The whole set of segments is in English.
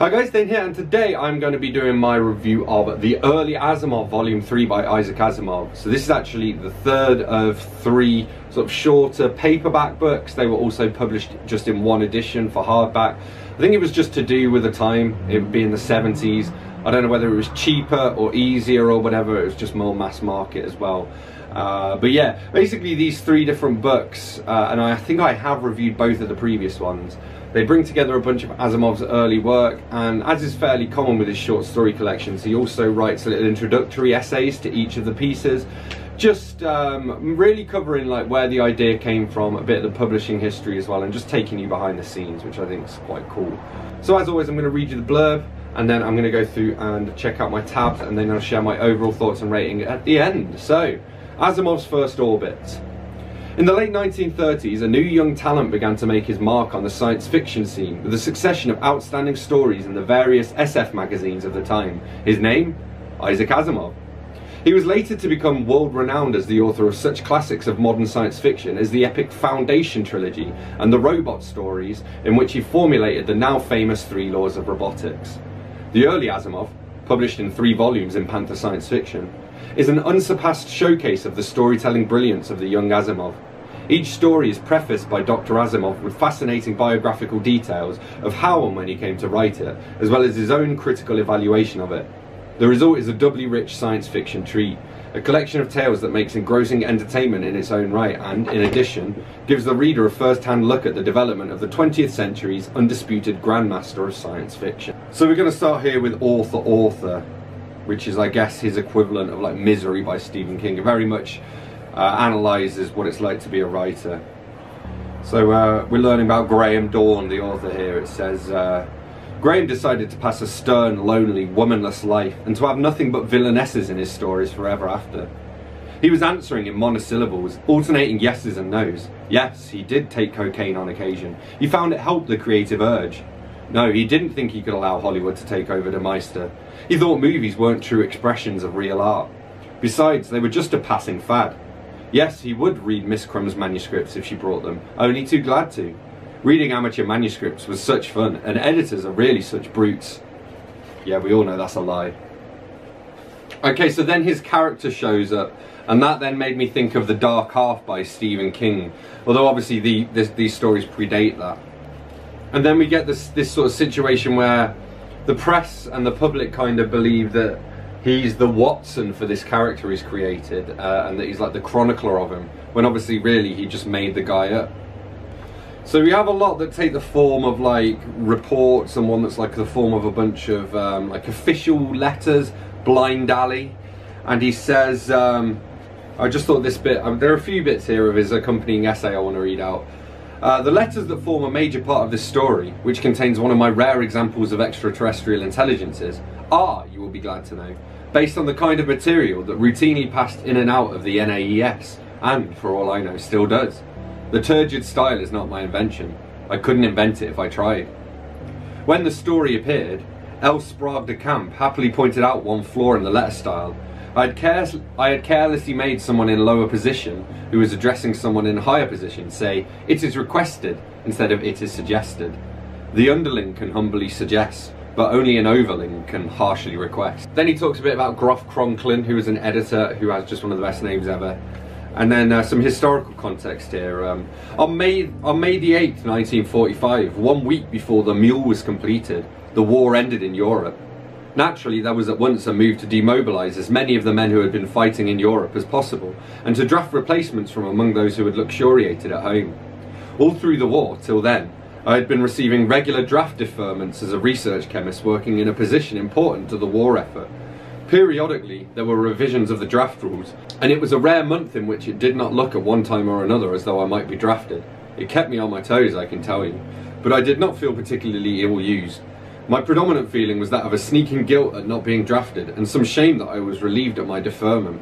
Hi guys, Dane here, and today I'm going to be doing my review of the Early Asimov Volume 3 by Isaac Asimov. So this is actually the third of three sort of shorter paperback books. They were also published just in one edition for hardback. I think it was just to do with the time, it would be in the 70s. I don't know whether it was cheaper or easier or whatever, it was just more mass market as well. Uh, but yeah, basically these three different books, uh, and I think I have reviewed both of the previous ones. They bring together a bunch of Asimov's early work, and as is fairly common with his short story collections, he also writes little introductory essays to each of the pieces, just um, really covering like where the idea came from, a bit of the publishing history as well, and just taking you behind the scenes, which I think is quite cool. So as always, I'm going to read you the blurb, and then I'm going to go through and check out my tabs, and then I'll share my overall thoughts and rating at the end. So, Asimov's First Orbit. In the late 1930s, a new young talent began to make his mark on the science fiction scene with a succession of outstanding stories in the various SF magazines of the time. His name? Isaac Asimov. He was later to become world renowned as the author of such classics of modern science fiction as the epic Foundation trilogy and the robot stories, in which he formulated the now famous three laws of robotics. The early Asimov, published in three volumes in Panther Science Fiction, is an unsurpassed showcase of the storytelling brilliance of the young Asimov. Each story is prefaced by Dr. Asimov with fascinating biographical details of how and when he came to write it, as well as his own critical evaluation of it. The result is a doubly rich science fiction treat, a collection of tales that makes engrossing entertainment in its own right and, in addition, gives the reader a first-hand look at the development of the 20th century's undisputed grandmaster of science fiction. So we're going to start here with author author which is I guess his equivalent of like Misery by Stephen King. It very much uh, analyzes what it's like to be a writer. So uh, we're learning about Graham Dorn, the author here. It says uh, Graham decided to pass a stern, lonely, womanless life and to have nothing but villainesses in his stories forever after. He was answering in monosyllables, alternating yeses and nos. Yes, he did take cocaine on occasion. He found it helped the creative urge. No, he didn't think he could allow Hollywood to take over the Meister. He thought movies weren't true expressions of real art. Besides, they were just a passing fad. Yes, he would read Miss Crumb's manuscripts if she brought them, only too glad to. Reading amateur manuscripts was such fun, and editors are really such brutes. Yeah, we all know that's a lie. Okay, so then his character shows up, and that then made me think of The Dark Half by Stephen King, although obviously the, this, these stories predate that. And then we get this, this sort of situation where the press and the public kind of believe that he's the Watson for this character he's created uh, and that he's like the chronicler of him when obviously really he just made the guy up. So we have a lot that take the form of like reports and one that's like the form of a bunch of um, like official letters, blind alley. And he says, um, I just thought this bit, um, there are a few bits here of his accompanying essay I want to read out. Uh, the letters that form a major part of this story, which contains one of my rare examples of extraterrestrial intelligences, are, you will be glad to know, based on the kind of material that routinely passed in and out of the NAES, and, for all I know, still does. The turgid style is not my invention. I couldn't invent it if I tried. When the story appeared, L. Sprague de Camp happily pointed out one flaw in the letter style I had, cares- I had carelessly made someone in lower position who was addressing someone in higher position say, it is requested, instead of it is suggested. The underling can humbly suggest, but only an overling can harshly request. Then he talks a bit about Groff Conklin, who is an editor who has just one of the best names ever. And then uh, some historical context here. Um, on May on May the 8th, 1945, one week before the Mule was completed, the war ended in Europe. Naturally, there was at once a move to demobilise as many of the men who had been fighting in Europe as possible, and to draft replacements from among those who had luxuriated at home. All through the war, till then, I had been receiving regular draft deferments as a research chemist working in a position important to the war effort. Periodically, there were revisions of the draft rules, and it was a rare month in which it did not look at one time or another as though I might be drafted. It kept me on my toes, I can tell you, but I did not feel particularly ill used. My predominant feeling was that of a sneaking guilt at not being drafted and some shame that I was relieved at my deferment.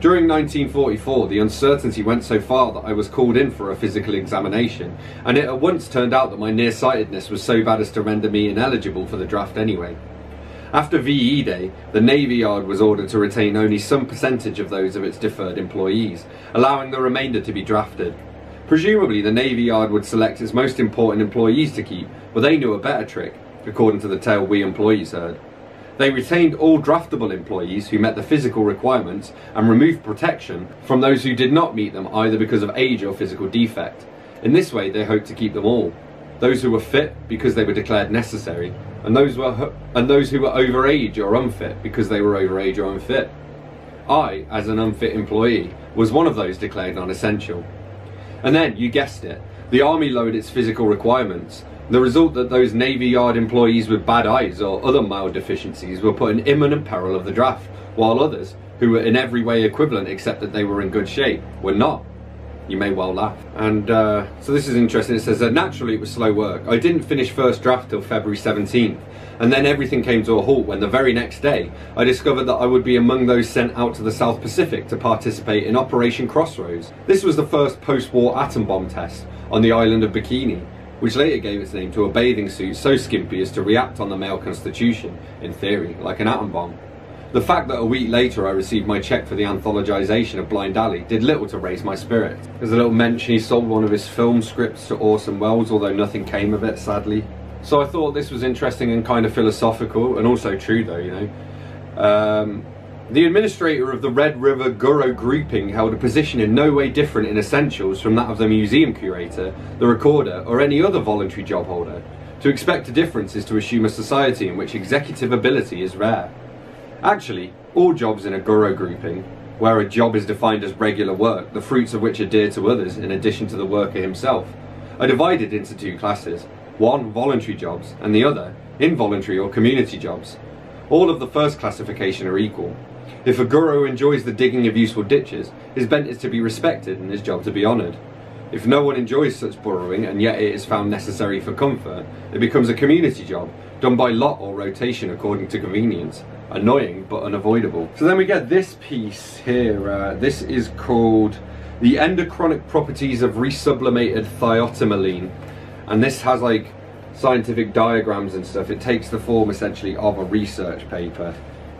During 1944, the uncertainty went so far that I was called in for a physical examination, and it at once turned out that my nearsightedness was so bad as to render me ineligible for the draft anyway. After VE Day, the Navy Yard was ordered to retain only some percentage of those of its deferred employees, allowing the remainder to be drafted. Presumably, the Navy Yard would select its most important employees to keep, but they knew a better trick according to the tale we employees heard. They retained all draftable employees who met the physical requirements and removed protection from those who did not meet them either because of age or physical defect. In this way, they hoped to keep them all. Those who were fit because they were declared necessary, and those, were, and those who were over age or unfit because they were over age or unfit. I, as an unfit employee, was one of those declared non-essential. And then, you guessed it, the army lowered its physical requirements. The result that those Navy Yard employees with bad eyes or other mild deficiencies were put in imminent peril of the draft, while others, who were in every way equivalent except that they were in good shape, were not. You may well laugh. And uh, so this is interesting. It says that naturally it was slow work. I didn't finish first draft till February 17th, and then everything came to a halt when the very next day I discovered that I would be among those sent out to the South Pacific to participate in Operation Crossroads. This was the first post-war atom bomb test on the island of Bikini, which later gave its name to a bathing suit so skimpy as to react on the male constitution, in theory, like an atom bomb. The fact that a week later I received my check for the anthologization of Blind Alley did little to raise my spirits. There's a little mention he sold one of his film scripts to Orson Welles, although nothing came of it, sadly. So I thought this was interesting and kind of philosophical, and also true though, you know. Um, the administrator of the Red River Guro grouping held a position in no way different in essentials from that of the museum curator, the recorder, or any other voluntary job holder. To expect a difference is to assume a society in which executive ability is rare. Actually, all jobs in a Guro grouping, where a job is defined as regular work, the fruits of which are dear to others in addition to the worker himself, are divided into two classes one voluntary jobs, and the other involuntary or community jobs. All of the first classification are equal. If a guru enjoys the digging of useful ditches, his bent is to be respected and his job to be honoured. If no one enjoys such burrowing and yet it is found necessary for comfort, it becomes a community job, done by lot or rotation according to convenience. Annoying but unavoidable. So then we get this piece here. Uh, this is called The Endochronic Properties of Resublimated Thiotimoline and this has like scientific diagrams and stuff. It takes the form essentially of a research paper.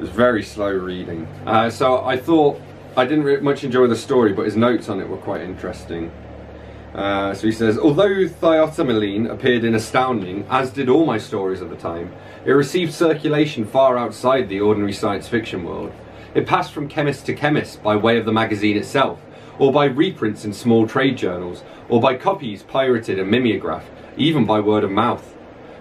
It was very slow reading. Uh, so I thought I didn't much enjoy the story, but his notes on it were quite interesting. Uh, so he says, although thiotimoline appeared in Astounding, as did all my stories at the time, it received circulation far outside the ordinary science fiction world. It passed from chemist to chemist by way of the magazine itself, or by reprints in small trade journals, or by copies pirated and mimeographed, even by word of mouth.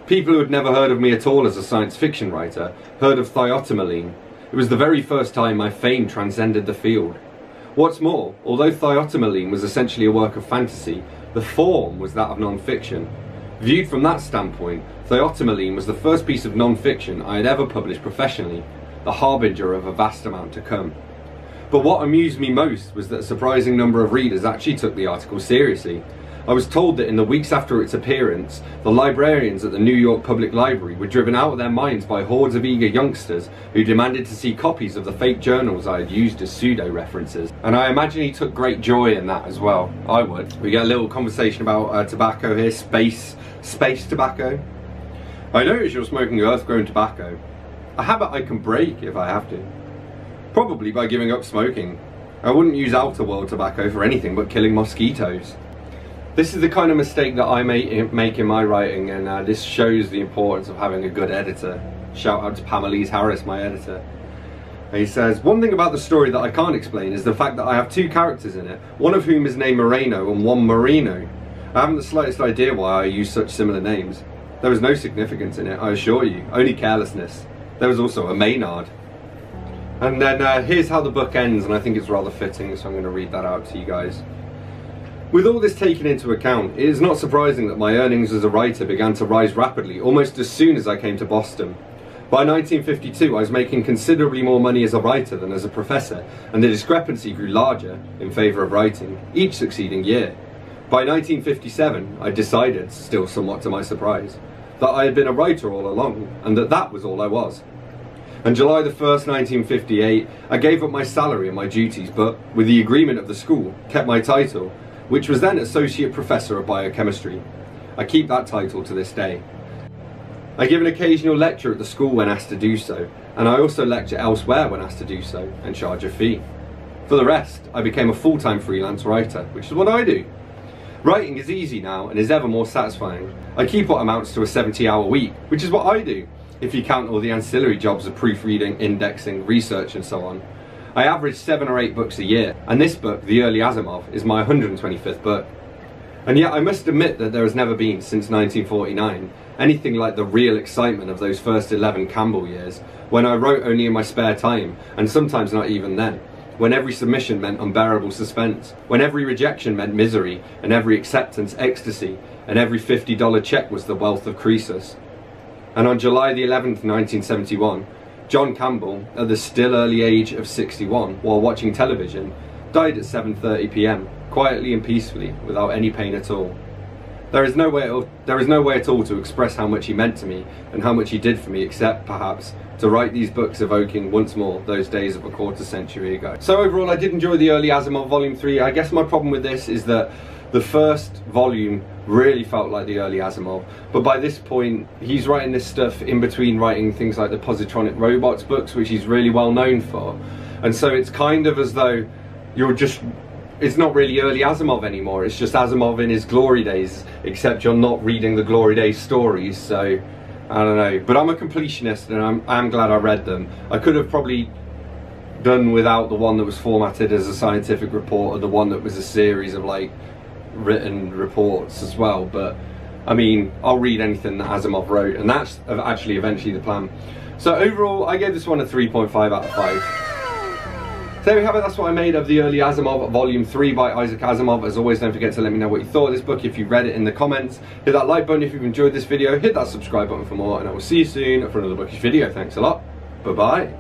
People who had never heard of me at all as a science fiction writer heard of thiotimoline. It was the very first time my fame transcended the field. What's more, although thiotimoline was essentially a work of fantasy, the form was that of non-fiction. Viewed from that standpoint, thiotimoline was the first piece of non-fiction I had ever published professionally, the harbinger of a vast amount to come. But what amused me most was that a surprising number of readers actually took the article seriously. I was told that in the weeks after its appearance, the librarians at the New York Public Library were driven out of their minds by hordes of eager youngsters who demanded to see copies of the fake journals I had used as pseudo-references. And I imagine he took great joy in that as well. I would. We get a little conversation about uh, tobacco here, space, space tobacco. I notice you're smoking earth-grown tobacco. A habit I can break if I have to. Probably by giving up smoking. I wouldn't use outer world tobacco for anything but killing mosquitoes. This is the kind of mistake that I make in my writing and uh, this shows the importance of having a good editor. Shout out to Pamelise Harris, my editor. he says, one thing about the story that I can't explain is the fact that I have two characters in it, one of whom is named Moreno and one Marino. I haven't the slightest idea why I use such similar names. There was no significance in it, I assure you, only carelessness. There was also a Maynard. And then uh, here's how the book ends, and I think it's rather fitting, so I'm going to read that out to you guys. With all this taken into account, it is not surprising that my earnings as a writer began to rise rapidly almost as soon as I came to Boston. By 1952, I was making considerably more money as a writer than as a professor, and the discrepancy grew larger in favour of writing each succeeding year. By 1957, I decided, still somewhat to my surprise, that I had been a writer all along, and that that was all I was. On July the 1st, 1958, I gave up my salary and my duties, but, with the agreement of the school, kept my title, which was then Associate Professor of Biochemistry. I keep that title to this day. I give an occasional lecture at the school when asked to do so, and I also lecture elsewhere when asked to do so, and charge a fee. For the rest, I became a full-time freelance writer, which is what I do. Writing is easy now and is ever more satisfying. I keep what amounts to a 70 hour week, which is what I do, if you count all the ancillary jobs of proofreading, indexing, research and so on. I average seven or eight books a year, and this book, The Early Asimov, is my 125th book. And yet I must admit that there has never been, since 1949, anything like the real excitement of those first 11 Campbell years, when I wrote only in my spare time, and sometimes not even then when every submission meant unbearable suspense, when every rejection meant misery, and every acceptance ecstasy, and every $50 check was the wealth of Croesus. And on July the 11th, 1971, John Campbell, at the still early age of 61, while watching television, died at 7.30pm, quietly and peacefully, without any pain at all. There is no way there is no way at all to express how much he meant to me and how much he did for me except perhaps to write these books evoking once more those days of a quarter century ago. So overall I did enjoy the early Asimov volume 3. I guess my problem with this is that the first volume really felt like the early Asimov, but by this point he's writing this stuff in between writing things like the Positronic Robots books which he's really well known for. And so it's kind of as though you're just it's not really early Asimov anymore. It's just Asimov in his glory days, except you're not reading the glory days stories. So I don't know. But I'm a completionist, and I'm I'm glad I read them. I could have probably done without the one that was formatted as a scientific report, or the one that was a series of like written reports as well. But I mean, I'll read anything that Asimov wrote, and that's actually eventually the plan. So overall, I gave this one a 3.5 out of 5. So there we have it, that's what I made of the early Asimov, volume 3 by Isaac Asimov. As always, don't forget to let me know what you thought of this book if you read it in the comments. Hit that like button if you've enjoyed this video, hit that subscribe button for more, and I will see you soon for another bookish video. Thanks a lot, bye bye.